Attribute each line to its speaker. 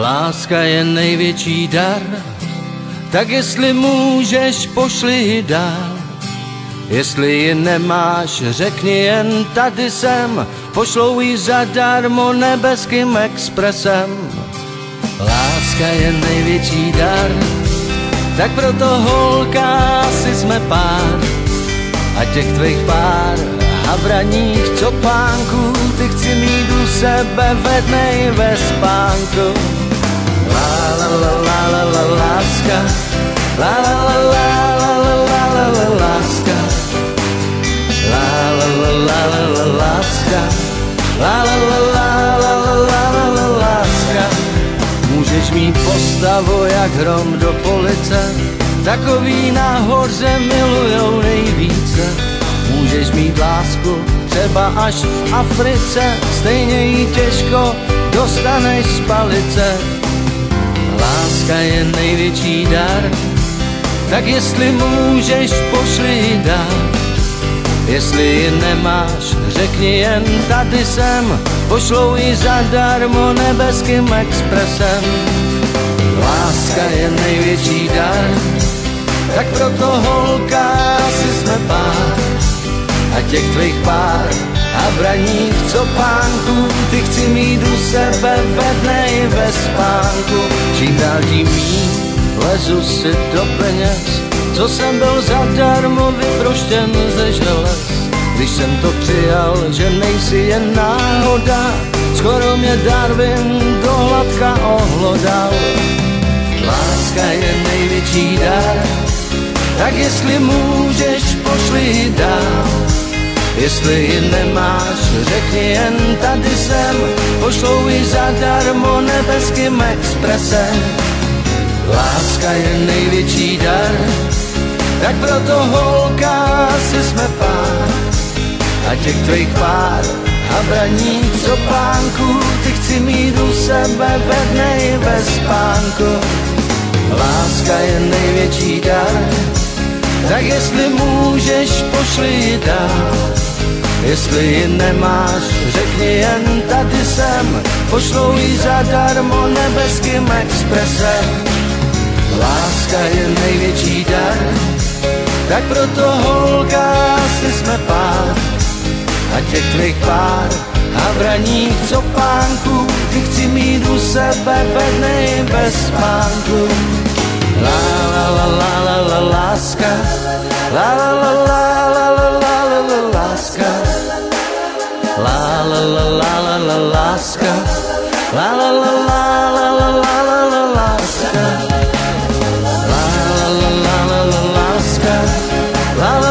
Speaker 1: Láska je největší dar, tak jestli můžeš, pošli ji dál. Jestli ji nemáš, řekni jen tady jsem, pošlou ji zadarmo nebeským expresem. Láska je největší dar, tak proto holka si jsme pár. A těch tvých pár havraních copánků, ty chci mít u sebe ve dnej ve spánku la la la la la láska la la la la la la la la la láska la la la la la la láska la la la la la la la la la láska Můžeš mít postavu jak hrom do police Takový nahoře milujou nejvíce Můžeš mít lásku třeba až v Africe Stejně jí těžko dostaneš z palice Láska je největší dar, tak jestli můžeš, pošli dál. Jestli ji nemáš, řekni jen tady jsem, pošlou ji zadarmo nebeským expresem. Láska je největší dar, tak proto holka si jsme pár a těch tvých pár a braních copánků, ty chci mít u sebe ve dne i ve spánku. Čím dál tím míň, lezu si do peněz, co jsem byl zadarmo vyproštěn ze želez. Když jsem to přijal, že nejsi jen náhoda, skoro mě Darwin do hladka ohlodal. Láska je největší dar, tak jestli můžeš, pošli dál Jestli ji nemáš, řekni jen tady jsem, pošlou ji zadarmo nebeským expresem. Láska je největší dar, tak proto holka si jsme pár. A těch tvých pár a braní co pánku, ty chci mít u sebe ve dne ve spánku. Láska je největší dar, tak jestli můžeš, pošli dál. Jestli ji nemáš, řekni jen tady jsem, pošlou ji zadarmo nebeským expresem. Láska je největší dar, tak proto holka si jsme pár. A těch tvých pár a vraních copánků, ty chci mít u sebe ve bez spánku. La la la la la la láska, la la Alaska. La la la la la la la la la Alaska. La la la la la la Alaska. La la.